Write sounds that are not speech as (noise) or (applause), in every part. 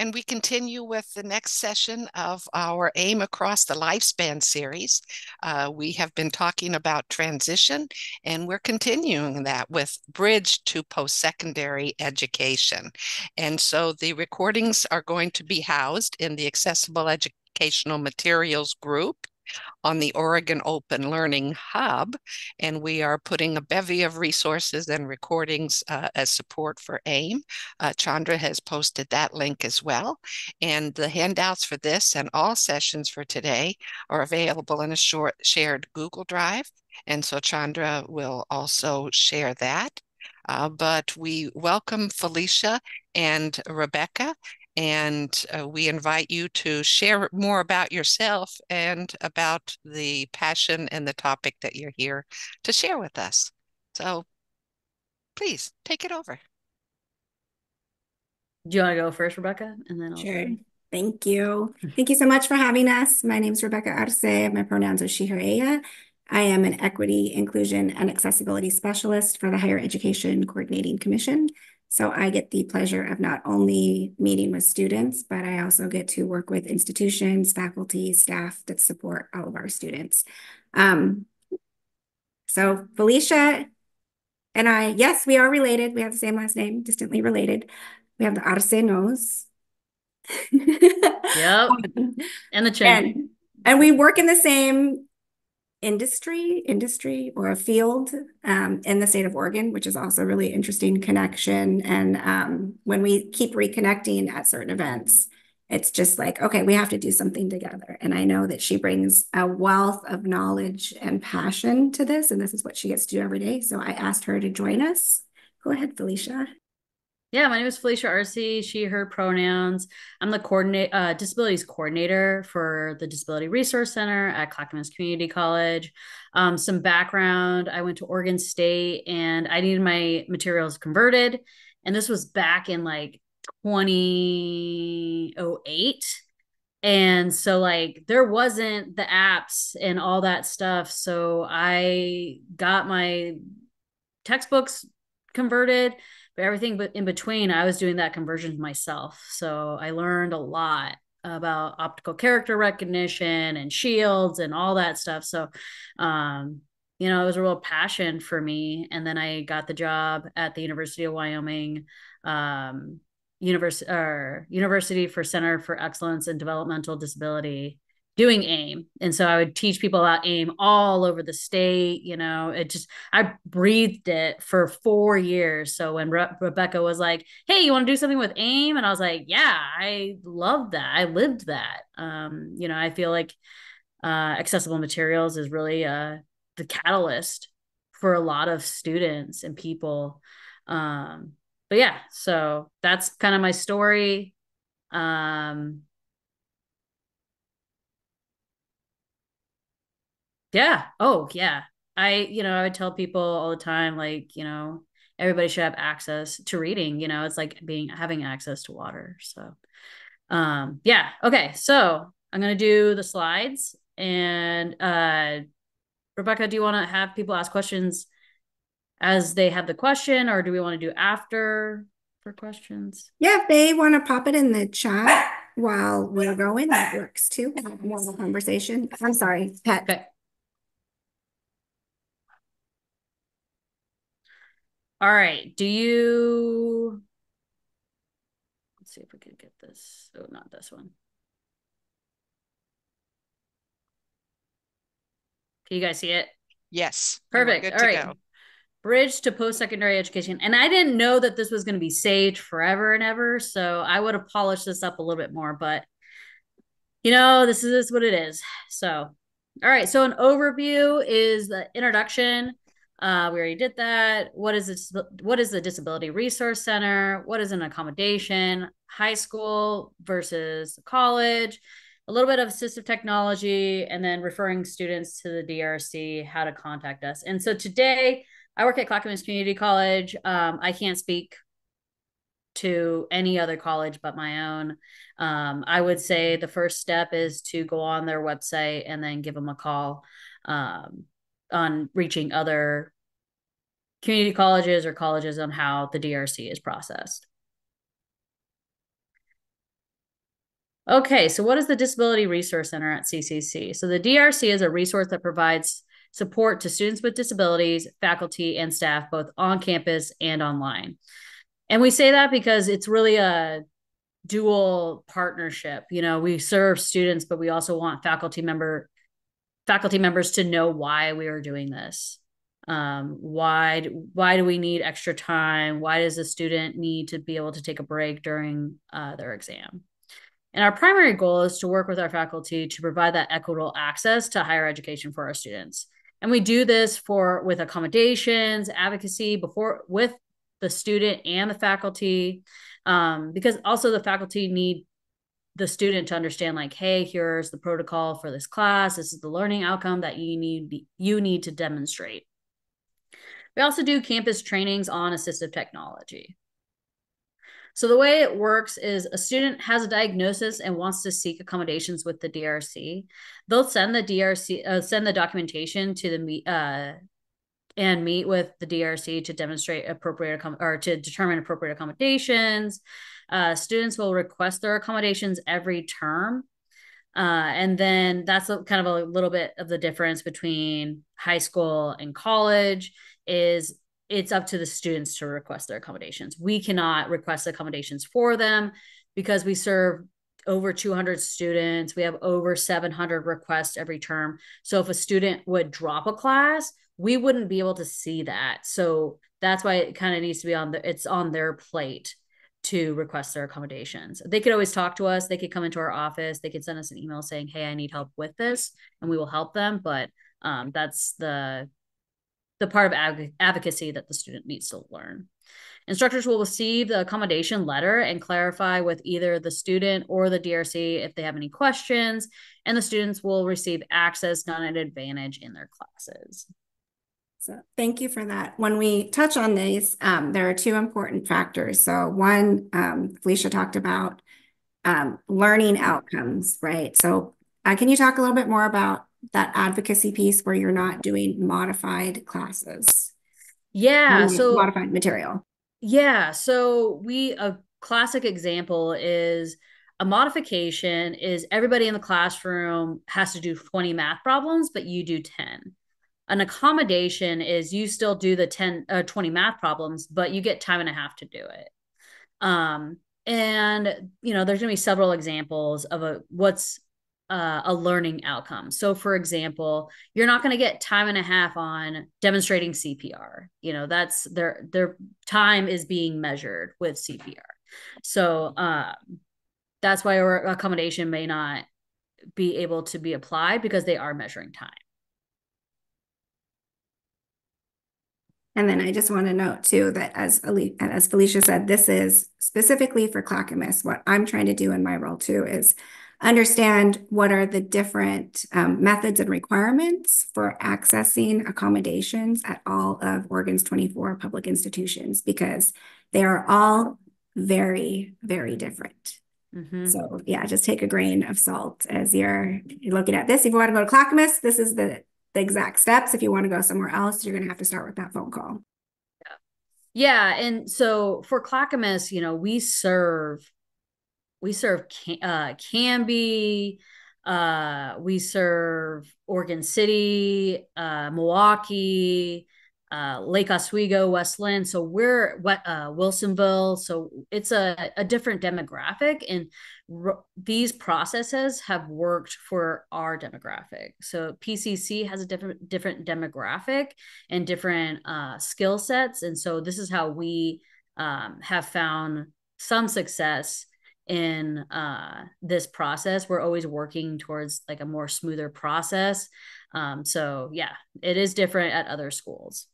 and we continue with the next session of our AEM Across the Lifespan series. Uh, we have been talking about transition, and we're continuing that with bridge to post-secondary education. And so the recordings are going to be housed in the Accessible Educational Materials group on the Oregon Open Learning Hub, and we are putting a bevy of resources and recordings uh, as support for AEM. Uh, Chandra has posted that link as well, and the handouts for this and all sessions for today are available in a short shared Google Drive, and so Chandra will also share that. Uh, but we welcome Felicia and Rebecca and uh, we invite you to share more about yourself and about the passion and the topic that you're here to share with us. So please take it over. Do you want to go first, Rebecca? And then I'll Sure. Thank you. Thank you so much for having us. My name is Rebecca Arce. My pronouns are she, her, ella. I am an equity, inclusion, and accessibility specialist for the Higher Education Coordinating Commission. So I get the pleasure of not only meeting with students, but I also get to work with institutions, faculty, staff that support all of our students. Um, so Felicia and I, yes, we are related. We have the same last name, distantly related. We have the Arce nose. (laughs) yep. And the chin. And, and we work in the same industry, industry or a field um, in the state of Oregon, which is also a really interesting connection. And um, when we keep reconnecting at certain events, it's just like, okay, we have to do something together. And I know that she brings a wealth of knowledge and passion to this, and this is what she gets to do every day. So I asked her to join us. Go ahead, Felicia. Yeah, my name is Felicia Arce. She, her pronouns. I'm the coordinate uh, disabilities coordinator for the Disability Resource Center at Clackamas Community College. Um, some background: I went to Oregon State, and I needed my materials converted, and this was back in like 2008 and so like there wasn't the apps and all that stuff so i got my textbooks converted but everything but in between i was doing that conversion myself. So i learned a lot about optical character recognition and shields and all that stuff. So um you know it was a real passion for me. And then i got the job at the university of wyoming um university or university for center for excellence in developmental disability doing aim. And so i would teach people about aim all over the state you know it just i breathed it for four years. So when Re- rebecca was like hey you want to do something with aim? And i was like yeah i love that. I lived that. Um, you know i feel like uh, accessible materials is really uh, the catalyst for a lot of students and people. Um, but yeah so that's kind of my story. Um Yeah. Oh, yeah. I, you know, I would tell people all the time, like, you know, everybody should have access to reading. You know, it's like being having access to water. So, um, yeah. Okay. So I'm gonna do the slides, and uh, Rebecca, do you want to have people ask questions as they have the question, or do we want to do after for questions? Yeah, if they want to pop it in the chat while we're going, that works too. More conversation. I'm sorry, Pat. Okay. All right. Do you let's see if we can get this. Oh, not this one. Can you guys see it? Yes. Perfect. All right. Go. Bridge to post-secondary education. And I didn't know that this was going to be saved forever and ever. So I would have polished this up a little bit more, but you know, this is what it is. So, all right. So an overview is the introduction uh, we already did that. What is this? What is the Disability Resource Center? What is an accommodation? High school versus college. A little bit of assistive technology, and then referring students to the DRC, how to contact us. And so today, I work at Clackamas Community College. Um, I can't speak to any other college but my own. Um, I would say the first step is to go on their website and then give them a call. Um, on reaching other community colleges or colleges on how the DRC is processed. Okay, so what is the Disability Resource Center at CCC? So the DRC is a resource that provides support to students with disabilities, faculty, and staff, both on campus and online. And we say that because it's really a dual partnership. You know, we serve students, but we also want faculty member faculty members to know why we are doing this. Um, why why do we need extra time? Why does a student need to be able to take a break during uh, their exam? And our primary goal is to work with our faculty to provide that equitable access to higher education for our students. And we do this for with accommodations, advocacy before with the student and the faculty, um, because also the faculty need the student to understand like, hey, here's the protocol for this class. This is the learning outcome that you need you need to demonstrate. We also do campus trainings on assistive technology. So the way it works is a student has a diagnosis and wants to seek accommodations with the DRC. They'll send the DRC uh, send the documentation to the uh, and meet with the DRC to demonstrate appropriate or to determine appropriate accommodations. Uh, students will request their accommodations every term. Uh, and then that's a, kind of a little bit of the difference between high school and college is it's up to the students to request their accommodations. We cannot request accommodations for them because we serve over 200 students. We have over 700 requests every term. So if a student would drop a class, we wouldn't be able to see that. So that's why it kind of needs to be on the it's on their plate to request their accommodations. They could always talk to us. They could come into our office. They could send us an email saying, "Hey, I need help with this," and we will help them. But um, that's the the part of advocacy that the student needs to learn. Instructors will receive the accommodation letter and clarify with either the student or the DRC if they have any questions, and the students will receive access, not an advantage in their classes. So thank you for that. When we touch on these, um, there are two important factors. So one, um, Felicia talked about um, learning outcomes, right? So uh, can you talk a little bit more about that advocacy piece where you're not doing modified classes. Yeah, so modified material. Yeah, so we a classic example is a modification is everybody in the classroom has to do 20 math problems but you do 10 an accommodation is you still do the 10 uh, 20 math problems but you get time and a half to do it um and you know there's going to be several examples of a what's uh, a learning outcome. So, for example, you're not going to get time and a half on demonstrating CPR. You know, that's their their time is being measured with CPR. So um, that's why our accommodation may not be able to be applied because they are measuring time. And then I just want to note too that as as Felicia said, this is specifically for Clackamas. What I'm trying to do in my role too is understand what are the different um, methods and requirements for accessing accommodations at all of Oregon's 24 public institutions because they are all very, very different. Mm-hmm. So yeah, just take a grain of salt as you're, you're looking at this. If you want to go to Clackamas, this is the, the exact steps. If you want to go somewhere else, you're going to have to start with that phone call. Yeah. And so for Clackamas, you know, we serve we serve uh, Canby, uh, we serve Oregon City, uh, Milwaukie, uh, Lake Oswego, West Linn. So we're uh, Wilsonville. So it's a, a different demographic, and r- these processes have worked for our demographic. So PCC has a different different demographic and different uh, skill sets, and so this is how we um, have found some success in uh, this process. We're always working towards like a more smoother process. Um, so yeah, it is different at other schools.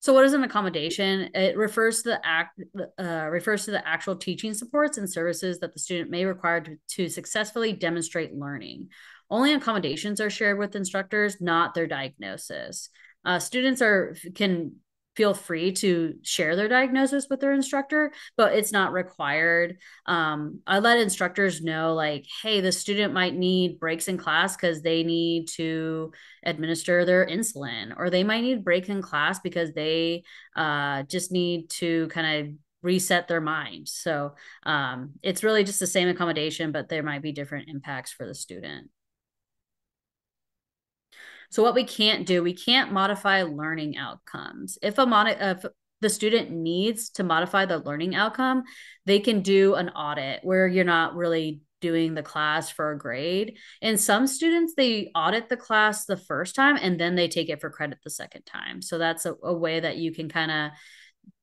So what is an accommodation? It refers to the act uh, refers to the actual teaching supports and services that the student may require to, to successfully demonstrate learning. Only accommodations are shared with instructors, not their diagnosis. Uh, students are can feel free to share their diagnosis with their instructor, but it's not required. Um, I let instructors know, like, hey, the student might need breaks in class because they need to administer their insulin, or they might need breaks in class because they uh, just need to kind of reset their mind. So um, it's really just the same accommodation, but there might be different impacts for the student. So what we can't do, we can't modify learning outcomes. If a mon- if the student needs to modify the learning outcome, they can do an audit where you're not really doing the class for a grade. And some students, they audit the class the first time and then they take it for credit the second time. So that's a, a way that you can kind of,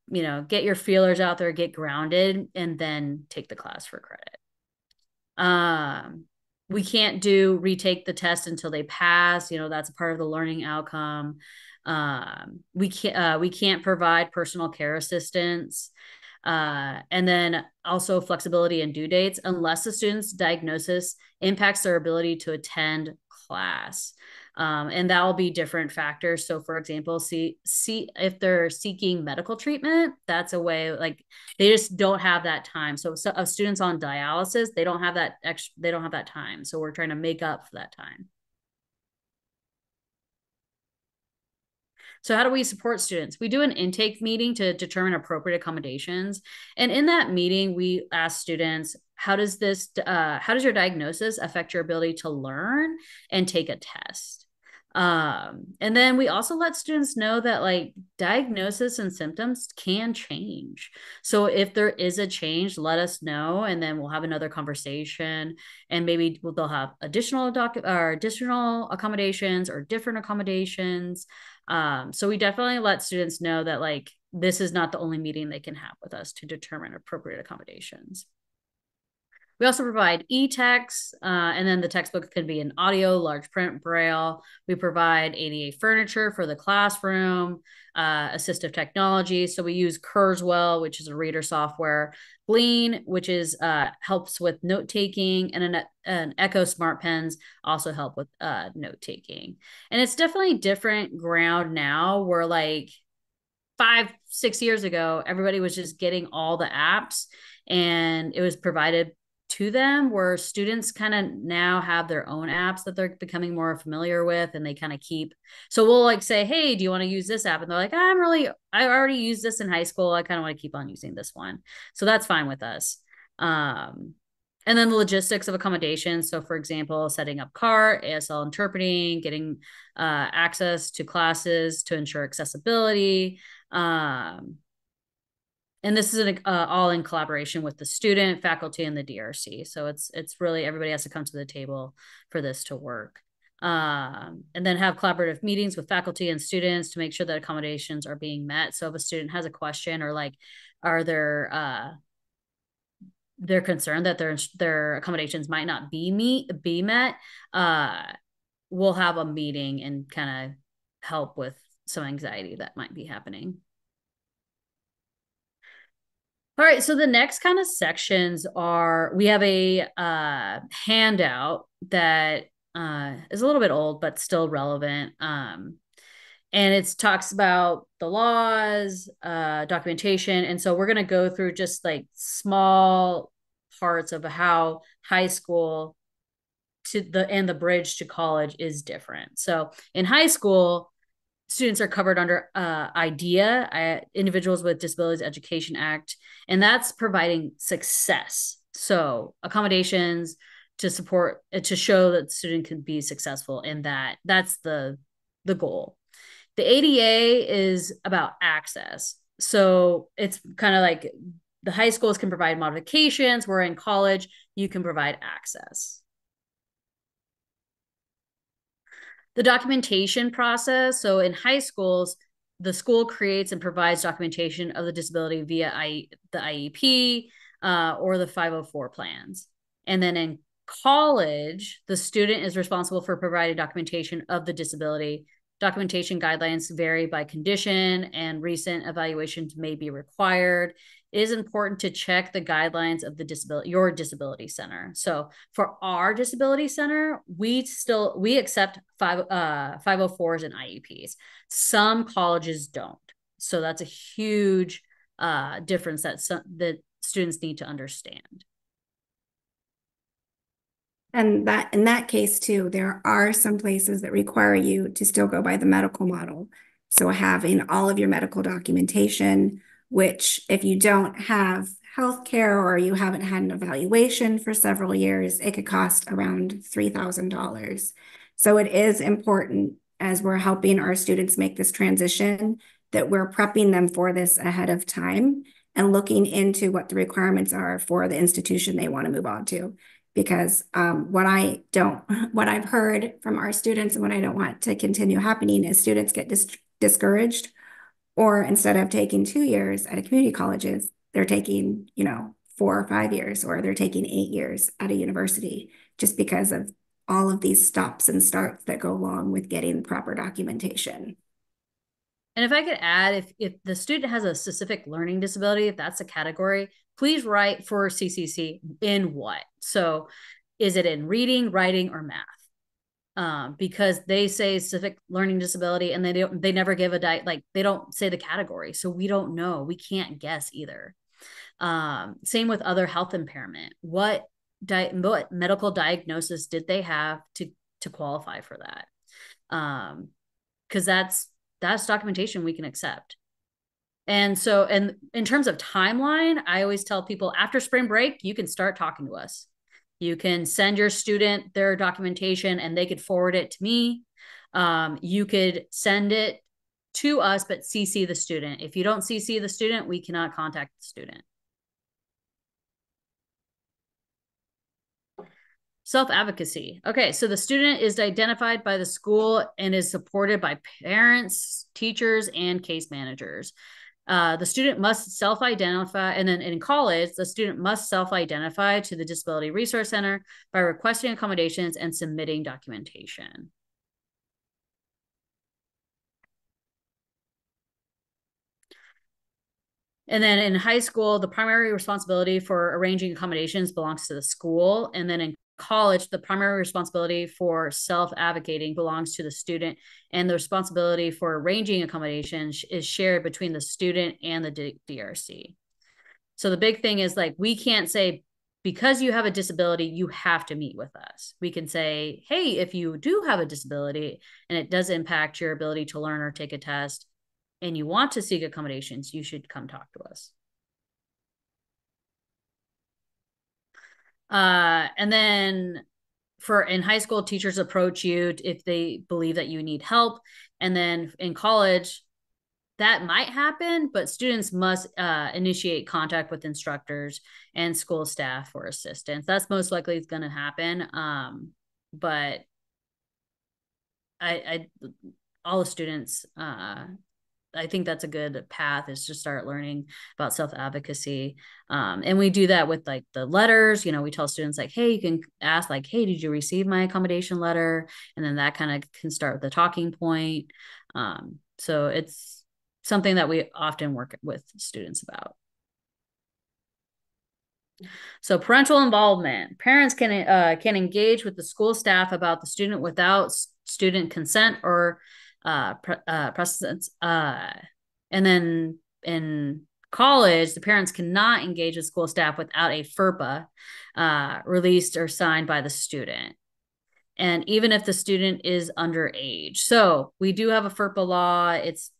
you know, get your feelers out there, get grounded, and then take the class for credit. Um, we can't do retake the test until they pass. You know, that's part of the learning outcome. Um, we can't uh, we can't provide personal care assistance. Uh, and then also flexibility and due dates, unless the student's diagnosis impacts their ability to attend class. Um, and that will be different factors. So, for example, see see if they're seeking medical treatment, that's a way like they just don't have that time. So, so students on dialysis, they don't have that extra, they don't have that time. So, we're trying to make up for that time. So, how do we support students? We do an intake meeting to determine appropriate accommodations. And in that meeting, we ask students, how does this, uh, how does your diagnosis affect your ability to learn and take a test? Um, and then we also let students know that like diagnosis and symptoms can change. So if there is a change, let us know, and then we'll have another conversation, and maybe they'll have additional doc or additional accommodations or different accommodations. Um, so we definitely let students know that like this is not the only meeting they can have with us to determine appropriate accommodations. We also provide e-text, uh, and then the textbook can be in audio, large print, braille. We provide ADA furniture for the classroom, uh, assistive technology. So we use Kurzweil, which is a reader software, Glean, which is uh, helps with note taking, and an, an Echo Smart Pens also help with uh, note taking. And it's definitely different ground now. Where like five, six years ago, everybody was just getting all the apps and it was provided to them where students kind of now have their own apps that they're becoming more familiar with and they kind of keep. So we'll like say hey do you want to use this app? And they're like i'm really i already used this in high school. I kind of want to keep on using this one. So that's fine with us. Um, and then the logistics of accommodation. So for example setting up CART asl interpreting getting uh, access to classes to ensure accessibility. Um, and this is an, uh, all in collaboration with the student faculty and the drc so it's it's really everybody has to come to the table for this to work. Um, and then have collaborative meetings with faculty and students to make sure that accommodations are being met. So if a student has a question or like are there uh, they're concerned that their their accommodations might not be meet be met uh, we'll have a meeting and kind of help with some anxiety that might be happening all right, so the next kind of sections are we have a uh, handout that uh, is a little bit old but still relevant. Um, and it talks about the laws, uh, documentation, and so we're going to go through just like small parts of how high school to the and the bridge to college is different. So in high school, students are covered under uh, IDEA, Individuals with Disabilities Education Act, and that's providing success. So accommodations to support uh, to show that the student can be successful in that. That's the the goal. The ADA is about access. So it's kind of like the high schools can provide modifications, we're in college you can provide access. The documentation process. So in high schools, the school creates and provides documentation of the disability via I, the IEP uh, or the 504 plans. And then in college, the student is responsible for providing documentation of the disability. Documentation guidelines vary by condition, and recent evaluations may be required it is important to check the guidelines of the disability your disability center. So for our disability center we still we accept five uh 504s and ieps some colleges don't. So that's a huge uh difference that some that students need to understand. And that in that case too there are some places that require you to still go by the medical model. So having all of your medical documentation which if you don't have health care or you haven't had an evaluation for several years, it could cost around $3,000. So it is important as we're helping our students make this transition that we're prepping them for this ahead of time and looking into what the requirements are for the institution they want to move on to. Because um, what I don't, (laughs) what I've heard from our students and what I don't want to continue happening is students get dis discouraged or instead of taking two years at a community colleges, they're taking, you know, four or five years, or they're taking eight years at a university just because of all of these stops and starts that go along with getting proper documentation. And if I could add, if, if the student has a specific learning disability, if that's a category, please write for CCC in what? So is it in reading, writing, or math? Um, because they say specific learning disability and they don't they never give a diet like they don't say the category. So we don't know. We can't guess either. Um, same with other health impairment. What di- what medical diagnosis did they have to to qualify for that? Um because that's that's documentation we can accept. And so and in terms of timeline i always tell people after spring break you can start talking to us you can send your student their documentation and they could forward it to me. Um, you could send it to us, but CC the student. If you don't CC the student, we cannot contact the student. Self-advocacy. Okay, so the student is identified by the school and is supported by parents, teachers, and case managers. Uh, the student must self-identify, and then in college, the student must self-identify to the Disability Resource Center by requesting accommodations and submitting documentation. And then in high school, the primary responsibility for arranging accommodations belongs to the school. And then in college, the primary responsibility for self advocating belongs to the student, and the responsibility for arranging accommodations is shared between the student and the DRC. So the big thing is like, we can't say, because you have a disability, you have to meet with us. We can say, hey, if you do have a disability and it does impact your ability to learn or take a test, and you want to seek accommodations, you should come talk to us. Uh, and then for in high school, teachers approach you if they believe that you need help. And then in college, that might happen, but students must uh, initiate contact with instructors and school staff for assistance. That's most likely going to happen. Um, but I, I, all the students uh, I think that's a good path is to start learning about self advocacy. Um, and we do that with like the letters. You know, we tell students like, hey, you can ask like, hey, did you receive my accommodation letter? And then that kind of can start the talking point. Um, so it's something that we often work with students about. So parental involvement. Parents can uh, can engage with the school staff about the student without student consent or uh, pre- uh, precedents. Uh, and then in college, the parents cannot engage with school staff without a FERPA uh, released or signed by the student. And even if the student is underage. So we do have a FERPA law. It's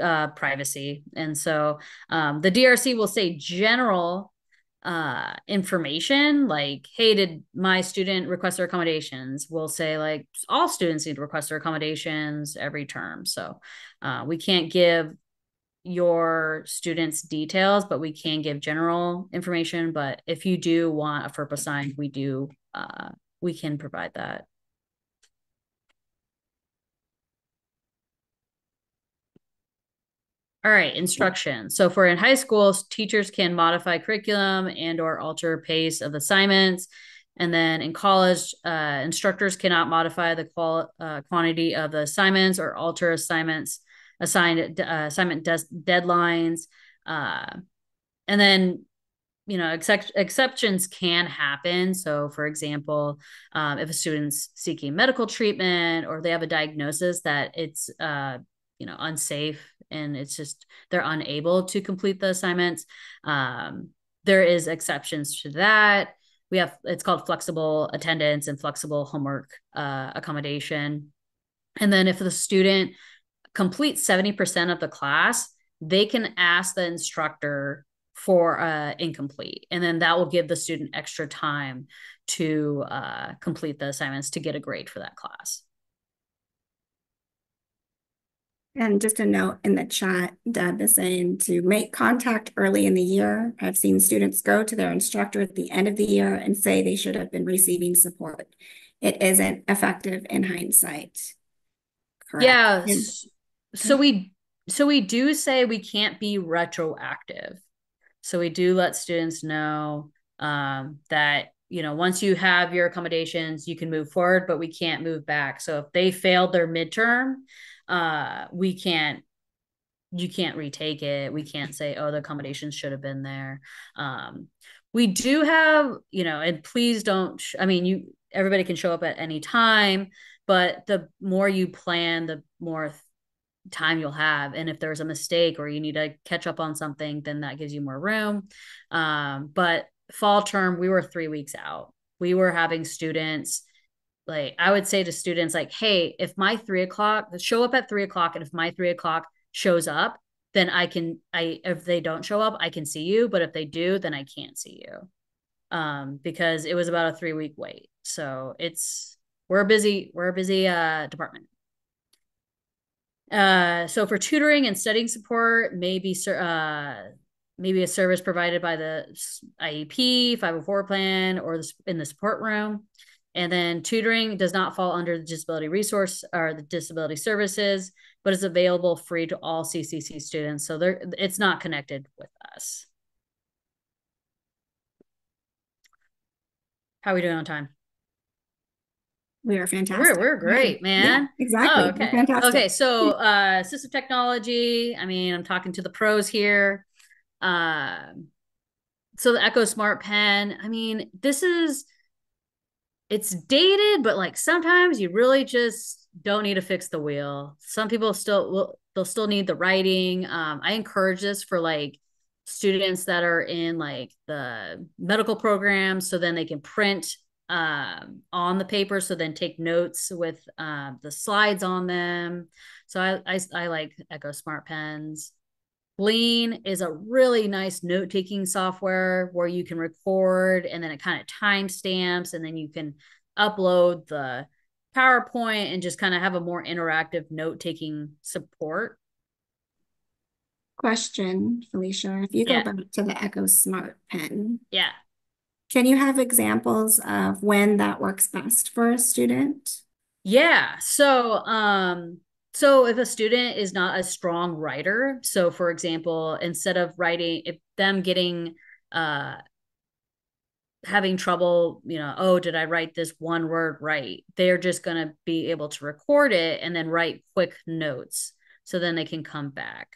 uh, privacy. And so um, the DRC will say general uh information like hey did my student request their accommodations? We'll say like all students need to request their accommodations every term. So uh, we can't give your students details but we can give general information but if you do want a FERPA signed we do uh, we can provide that All right, instruction. So for in high school, teachers can modify curriculum and or alter pace of assignments. And then in college, uh, instructors cannot modify the qual- uh, quantity of the assignments or alter assignments assigned uh, assignment des- deadlines. Uh, and then, you know, except- exceptions can happen. So, for example, um, if a student's seeking medical treatment or they have a diagnosis that it's uh, you know unsafe and it's just they're unable to complete the assignments. Um, there is exceptions to that. We have it's called flexible attendance and flexible homework uh, accommodation. And then if the student completes 70% of the class they can ask the instructor for uh, incomplete. And then that will give the student extra time to uh, complete the assignments to get a grade for that class and just a note in the chat, Deb is saying to make contact early in the year. I've seen students go to their instructor at the end of the year and say they should have been receiving support. It isn't effective in hindsight. Correct. Yeah. And so we so we do say we can't be retroactive. So we do let students know um, that you know once you have your accommodations, you can move forward, but we can't move back. So if they failed their midterm, uh, we can't you can't retake it. We can't say, oh, the accommodations should have been there. Um, we do have, you know, and please don't. Sh- I mean, you everybody can show up at any time, but the more you plan, the more time you'll have and if there's a mistake or you need to catch up on something then that gives you more room um, but fall term we were three weeks out we were having students like i would say to students like hey if my three o'clock show up at three o'clock and if my three o'clock shows up then i can i if they don't show up i can see you but if they do then i can't see you. Um because it was about a three week wait. So it's we're a busy we're a busy uh department. Uh, so for tutoring and studying support, maybe uh, maybe a service provided by the IEP 504 plan or in the support room. And then tutoring does not fall under the disability resource or the disability services, but is available free to all CCC students. So there, it's not connected with us. How are we doing on time? We are fantastic. We're, we're great, man. Yeah, exactly. Oh, okay. fantastic. Okay. So uh assistive technology. I mean, I'm talking to the pros here. Uh, so the Echo Smart Pen. I mean, this is it's dated, but like sometimes you really just don't need to fix the wheel. Some people still will they'll still need the writing. Um, I encourage this for like students that are in like the medical programs so then they can print um, on the paper. So then take notes with uh, the slides on them. So I, I, I like Echo Smart Pens. Glean is a really nice note taking software where you can record and then it kind of timestamps and then you can upload the PowerPoint and just kind of have a more interactive note taking support. Question, Felicia. If you go yeah. back to the Echo Smart Pen. Yeah. Can you have examples of when that works best for a student? Yeah. So, um, so if a student is not a strong writer, so for example, instead of writing, if them getting, uh, having trouble, you know, oh, did I write this one word right? They're just going to be able to record it and then write quick notes so then they can come back.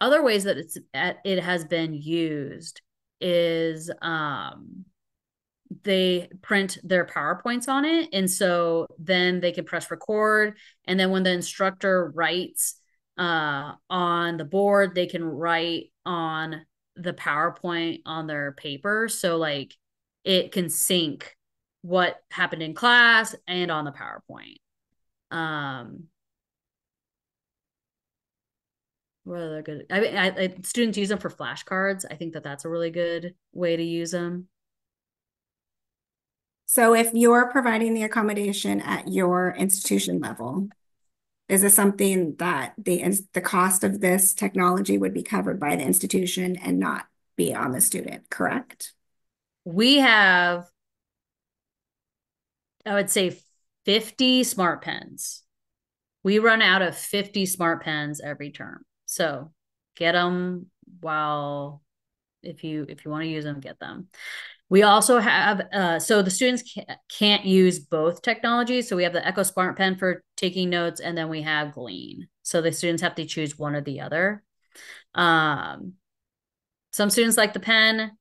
Other ways that it's it has been used is um they print their PowerPoints on it. And so then they can press record. And then when the instructor writes uh, on the board, they can write on the PowerPoint on their paper. So, like, it can sync what happened in class and on the PowerPoint. Um, what are good? I mean, I, I, students use them for flashcards. I think that that's a really good way to use them. So if you're providing the accommodation at your institution level, is this something that the the cost of this technology would be covered by the institution and not be on the student, correct? We have, I would say 50 smart pens. We run out of 50 smart pens every term. So get them while if you if you want to use them, get them. We also have, uh, so the students can't use both technologies. So we have the Echo Smart Pen for taking notes, and then we have Glean. So the students have to choose one or the other. Um, some students like the pen,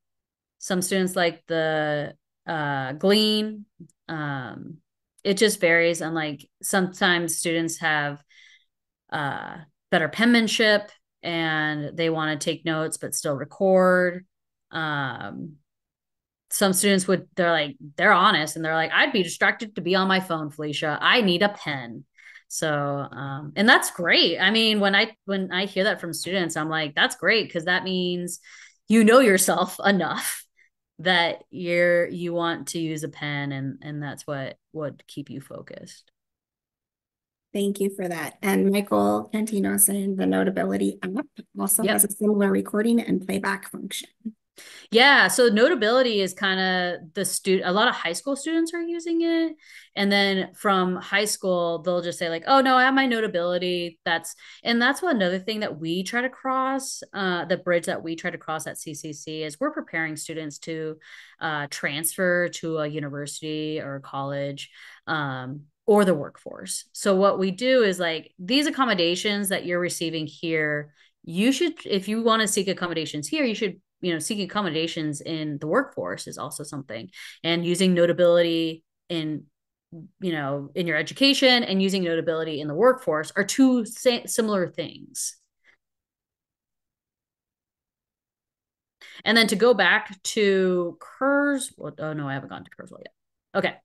some students like the uh, Glean. Um, it just varies. And like sometimes students have uh, better penmanship and they want to take notes but still record. Um, some students would they're like they're honest and they're like i'd be distracted to be on my phone felicia i need a pen So, um, and that's great. I mean, when I when I hear that from students, I'm like, that's great because that means you know yourself (laughs) enough that you're you want to use a pen and and that's what would keep you focused Thank you for that. And Michael Cantino saying the Notability app also yep. has a similar recording and playback function. Yeah, so notability is kind of the student. A lot of high school students are using it, and then from high school, they'll just say like, "Oh no, I have my notability." That's and that's another thing that we try to cross. Uh, the bridge that we try to cross at CCC is we're preparing students to uh, transfer to a university or a college. Um, or the workforce. So what we do is like these accommodations that you're receiving here, you should if you want to seek accommodations here, you should you know seeking accommodations in the workforce is also something and using notability in you know in your education and using notability in the workforce are two similar things and then to go back to Kurzweil, oh no, I haven't gone to Kurzweil yet. Okay.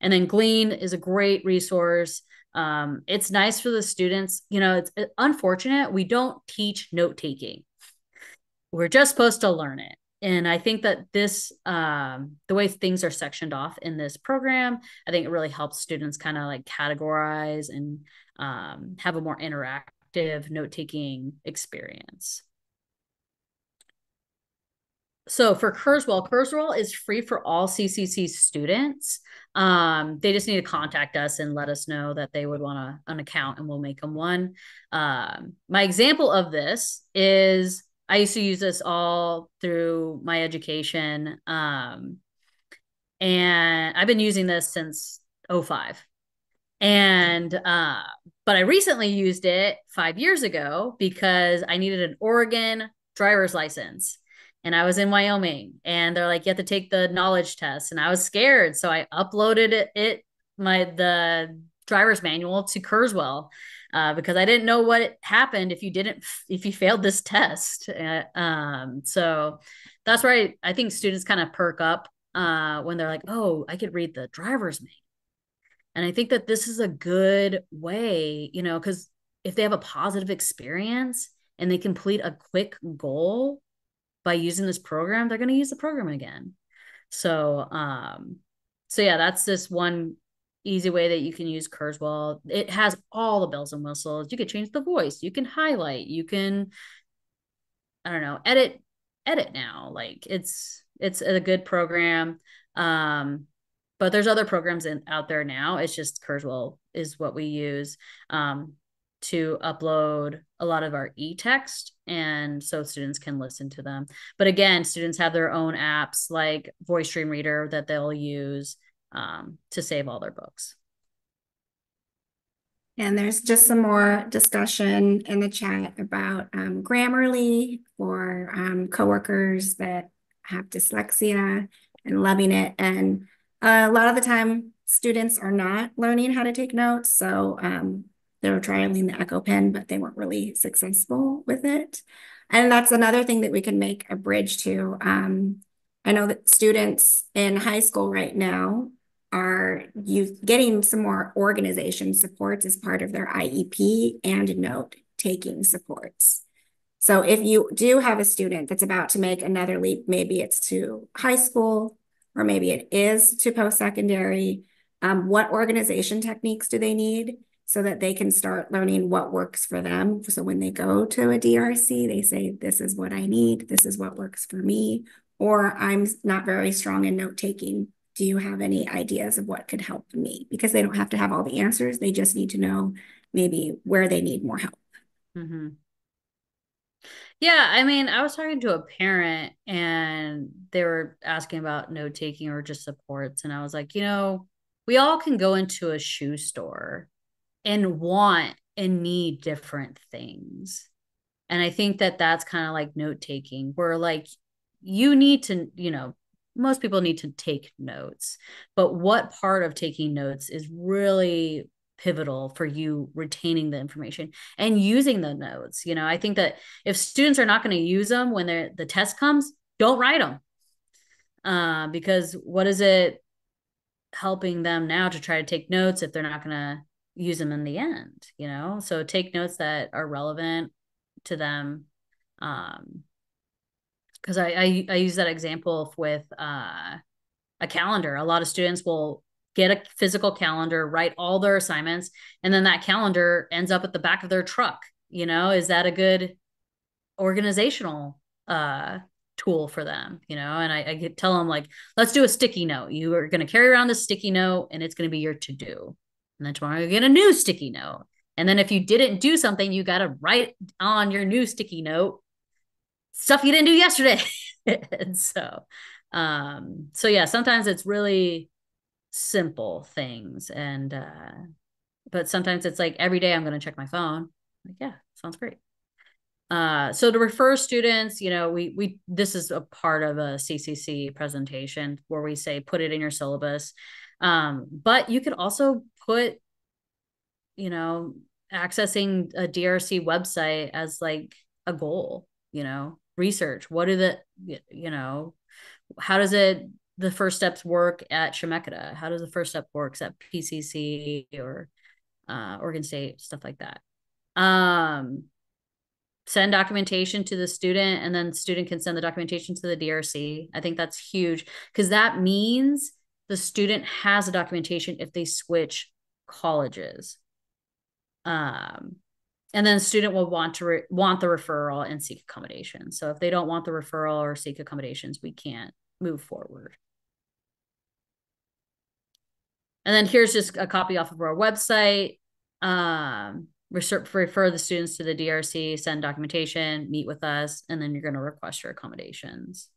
And then Glean is a great resource. Um, it's nice for the students. You know, it's unfortunate we don't teach note taking we're just supposed to learn it and i think that this um, the way things are sectioned off in this program i think it really helps students kind of like categorize and um, have a more interactive note-taking experience so for Kurzweil, Kurzweil is free for all CCC students. Um, they just need to contact us and let us know that they would want a, an account and we'll make them one. Um, my example of this is I used to use this all through my education. Um, and I've been using this since 05. And, uh, but I recently used it five years ago because I needed an Oregon driver's license. And I was in Wyoming and they're like, you have to take the knowledge test. And I was scared. So I uploaded it, it my, the driver's manual to Kurzweil uh, because I didn't know what happened if you didn't if you failed this test. Uh, um, so that's where I, I think students kind of perk up uh, when they're like, oh, I could read the driver's manual. And I think that this is a good way, you know, because if they have a positive experience and they complete a quick goal by using this program, they're going to use the program again. So, um, so yeah, that's this one easy way that you can use Kurzweil. It has all the bells and whistles. You can change the voice, you can highlight, you can I don't know, edit edit now. Like it's it's a good program. Um but there's other programs in, out there now. It's just Kurzweil is what we use um to upload a lot of our e-text and so students can listen to them. But again, students have their own apps like Voice Dream Reader that they'll use um, to save all their books. And there's just some more discussion in the chat about um, Grammarly for um, coworkers that have dyslexia and loving it. And uh, a lot of the time, students are not learning how to take notes. So um, they're trialing the Echo Pen, but they weren't really successful with it. And that's another thing that we can make a bridge to. Um, I know that students in high school right now are you getting some more organization supports as part of their IEP and note taking supports. So if you do have a student that's about to make another leap, maybe it's to high school or maybe it is to post-secondary, um, what organization techniques do they need so that they can start learning what works for them? So when they go to a DRC, they say, this is what I need, this is what works for me, or I'm not very strong in note-taking do you have any ideas of what could help me? Because they don't have to have all the answers. They just need to know maybe where they need more help. Mm-hmm. Yeah, I mean, I was talking to a parent and they were asking about note taking or just supports. And I was like, you know, we all can go into a shoe store and want and need different things. And I think that that's kind of like note taking, where like you need to, you know, most people need to take notes but what part of taking notes is really pivotal for you retaining the information and using the notes you know i think that if students are not going to use them when the test comes don't write them uh, because what is it helping them now to try to take notes if they're not going to use them in the end, you know? So take notes that are relevant to them. Um, because I, I I use that example with uh a calendar. A lot of students will get a physical calendar, write all their assignments, and then that calendar ends up at the back of their truck. You know, is that a good organizational uh tool for them you know and i, I tell them like let's do a sticky note you are going to carry around this sticky note and it's going to be your to do and then tomorrow you get a new sticky note and then if you didn't do something you got to write on your new sticky note stuff you didn't do yesterday. (laughs) And so um so yeah sometimes it's really simple things and uh but sometimes it's like every day i'm going to check my phone. Like yeah sounds great. Uh, so to refer students, you know, we we this is a part of a CCC presentation where we say put it in your syllabus, um, but you could also put, you know, accessing a DRC website as like a goal. You know, research. What are the you know, how does it the first steps work at Chemeketa? How does the first step works at PCC or uh, Oregon State stuff like that? Um, send documentation to the student and then the student can send the documentation to the DRC. I think that's huge because that means the student has a documentation if they switch colleges. Um, and then the student will want to re- want the referral and seek accommodation. So if they don't want the referral or seek accommodations, we can't move forward. And then here's just a copy off of our website. Um, refer the students to the DRC, send documentation, meet with us, and then you're going to request your accommodations.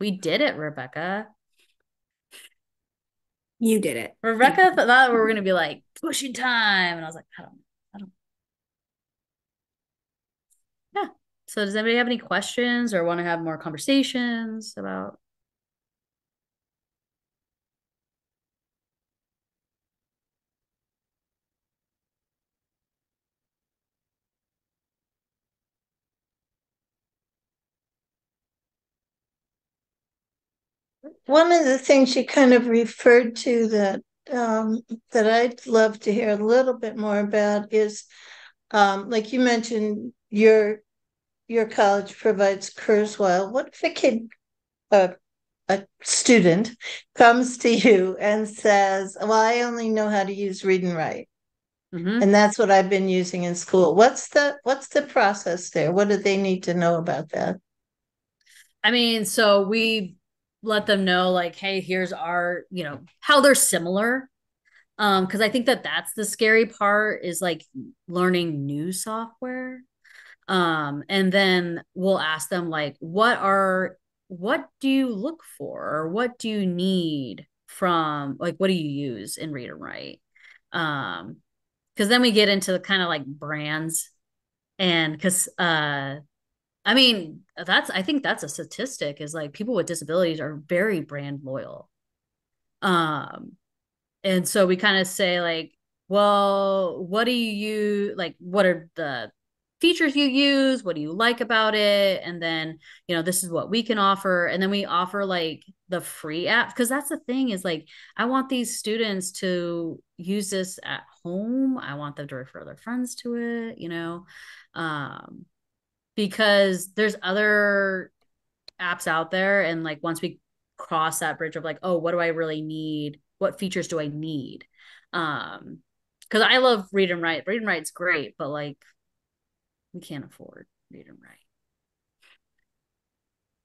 We did it, Rebecca. You did it. Rebecca thought we were going to be like pushing time. And I was like, I don't, I don't. Yeah. So does anybody have any questions or want to have more conversations about One of the things you kind of referred to that um, that I'd love to hear a little bit more about is, um, like you mentioned, your your college provides Kurzweil. What if a kid, a a student, comes to you and says, "Well, I only know how to use read and write." Mm-hmm. And that's what I've been using in school. What's the what's the process there? What do they need to know about that? I mean, so we let them know like hey here's our you know how they're similar. Um because i think that that's the scary part is like learning new software. Um and then we'll ask them like what are what do you look for or what do you need from like what do you use in read and write? Um because then we get into the kind of like brands and because uh I mean, that's I think that's a statistic is like people with disabilities are very brand loyal. Um and so we kind of say like, well, what do you like what are the features you use? What do you like about it? And then, you know, this is what we can offer. And then we offer like the free app because that's the thing is like I want these students to use this at home. I want them to refer their friends to it, you know. Um because there's other apps out there and like once we cross that bridge of like oh what do i really need? What features do i need? Um because i love read and write. Read and write's great but like we can't afford read and write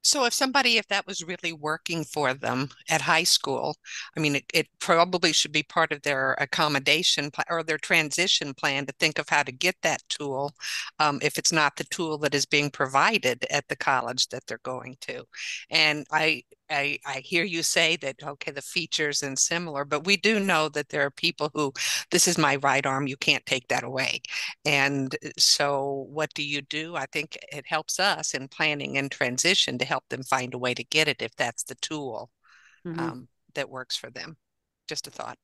so if somebody, if that was really working for them at high school, I mean, it, it probably should be part of their accommodation or their transition plan to think of how to get that tool um, if it's not the tool that is being provided at the college that they're going to. And I, I, I hear you say that, okay, the features and similar, but we do know that there are people who, this is my right arm, you can't take that away. And so what do you do? I think it helps us in planning and transition to help them find a way to get it if that's the tool mm-hmm. um, that works for them. Just a thought.